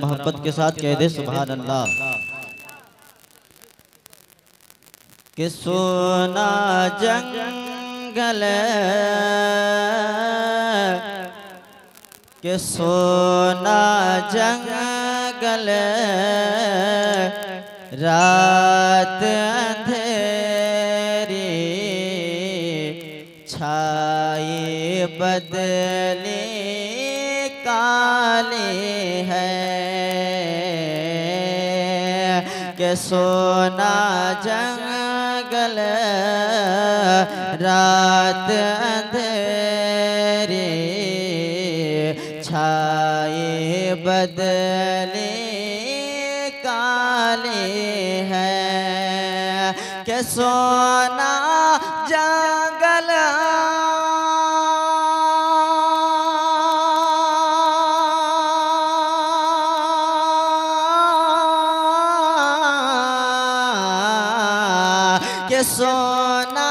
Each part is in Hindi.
मोहब्बत के साथ कह दे सुबह अल्लाह कि सोना जंगल के सोना जंगल रात अंधेरी छाए बदले काले है। के सोना जंगल रात अंधेरी छाए बदले काले है। के सोना जंगल सोना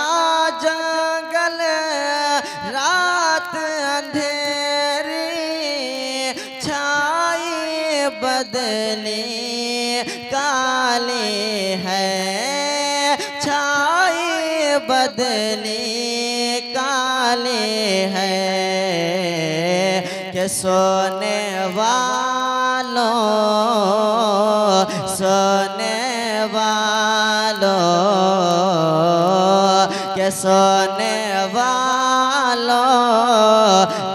जंगल, रात अंधेरी, छाई बदले, काली है। छाई बदले, काली है। के सोने वालों सोने वालों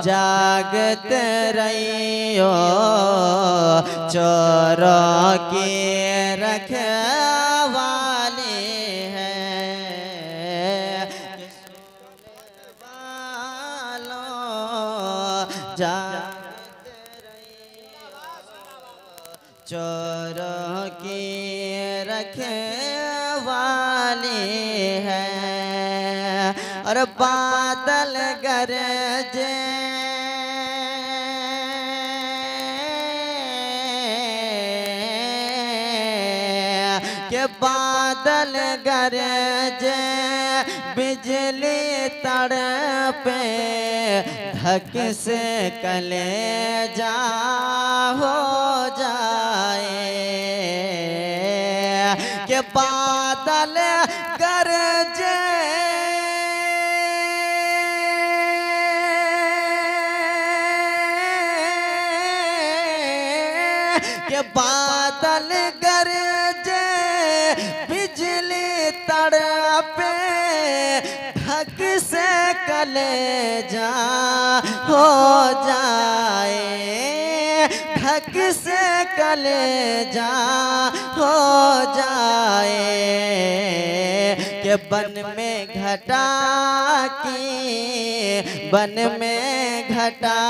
जागत रहियो चोरों की रखवाले हैं। के सोने वालों चोरों हैं। और बादल गरजे। के बादल गरजे बिजली तड़पे धक से कले जा हो जाए। के बादल गरजे बादल गरजे, बिजली तड़पे ढक से कले जा हो जाए, ढक से कले जा हो जाए, के बन में घटा की, बन में घटा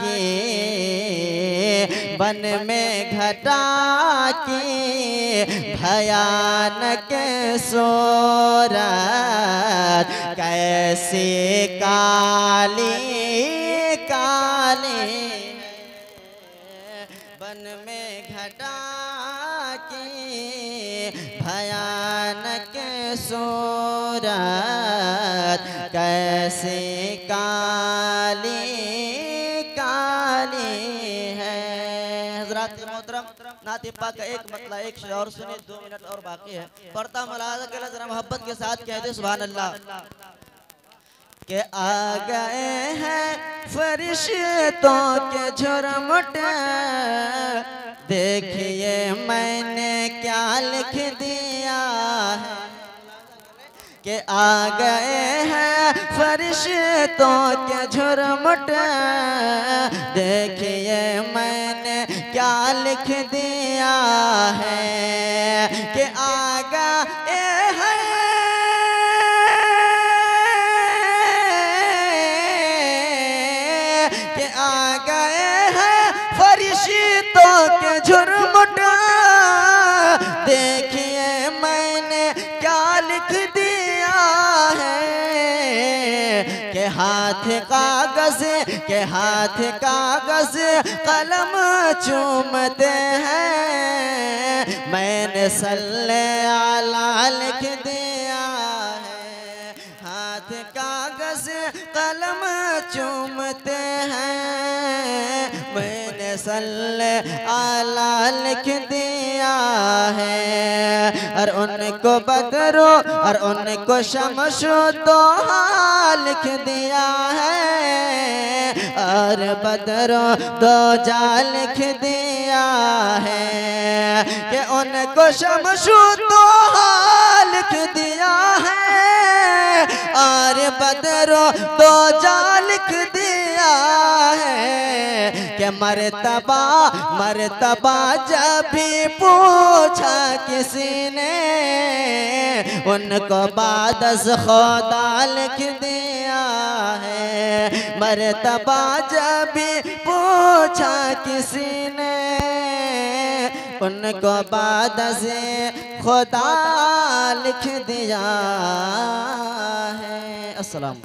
की बन में घटा की भयानक सोरत कैसी काली काली। बन में घटा की भयानक सूरत कैसे काली। काली है। हजरात मोहतरम नातिपा का एक मतला एक शेर और सुने दो मिनट और बाकी है। पढ़ता मलाजा के जरा मोहब्बत के साथ कहते सुभान अल्लाह के आ गए हैं फरिश्तों के झुरमुट। देखिए मैंने क्या लिख दिया है। के आ गए हैं, फरिश्तों के झुरमुट। देखिए मैंने क्या लिख दिया है कि आ गए हैं। कि आ गए हैं, फरिश्तों के झुरमुट। देखिए के हाथ कागज़, के हाथ कागज़ कलम चूमते हैं। मैंने सल्ले आला लिख दिया है। हाथ कागज़ कलम चूमते हैं। सल्ले आला लिख दिया है। और उनको बदरो और उनको शमशो तो लिख दिया है। और बदरो दो जा लिख दिया है कि उनको शमशो तो लिख दिया है। और बदरो दो जा लिख दिया कि मरतबा मरतबा जब भी पूछा किसी ने उनको बादस खुदा लिख दिया है। मरतबा जब भी पूछा किसी ने उनको बाद से खुदा लिख दिया है। अस्सलाम